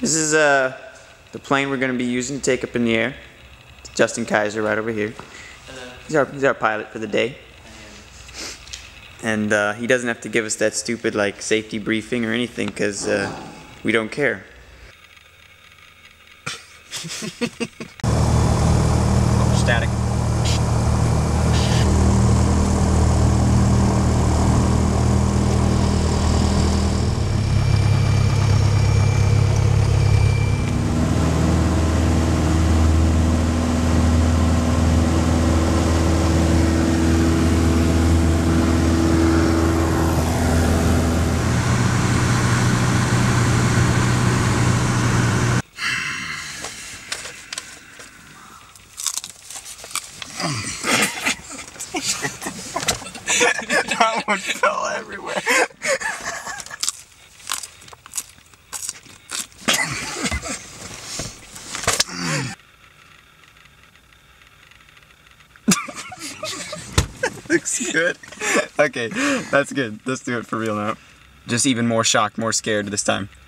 This is uh, the plane we're going to be using to take up in the air. It's Justin Kyser right over here. He's our, he's our pilot for the day. And uh, he doesn't have to give us that stupid like safety briefing or anything because uh, we don't care. static. That one fell everywhere. Looks good. Okay, that's good. Let's do it for real now. Just even more shocked, more scared this time.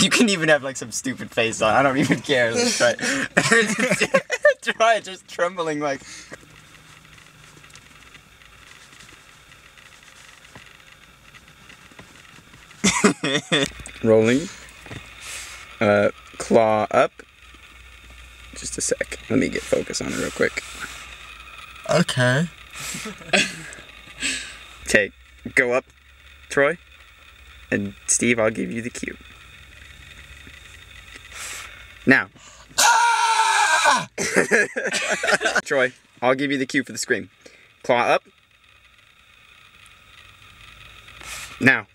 You can even have like some stupid face on. I don't even care. Let's try it. try just trembling like. Rolling. Uh, claw up. Just a sec. Let me get focus on it real quick. Okay. Okay, go up, Troy. And Steve, I'll give you the cue. Now. Troy, I'll give you the cue for the scream. Claw up. Now.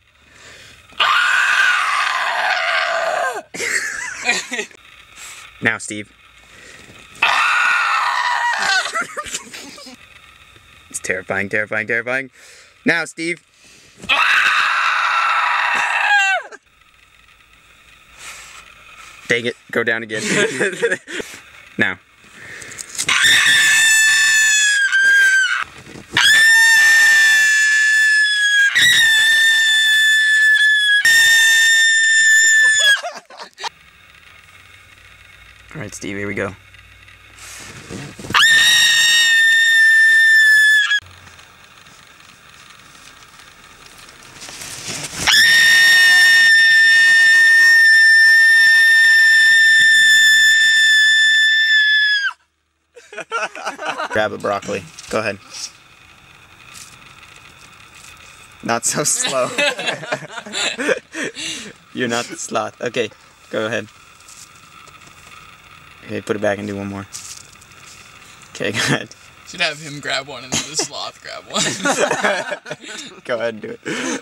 now, Steve. it's terrifying, terrifying, terrifying. Now, Steve. Dang it, go down again. now. All right, Steve, here we go. Grab a broccoli. Go ahead. Not so slow. You're not the sloth. Okay, go ahead. Okay, put it back and do one more. Okay, go ahead. Should have him grab one and then the sloth grab one. Go ahead and do it.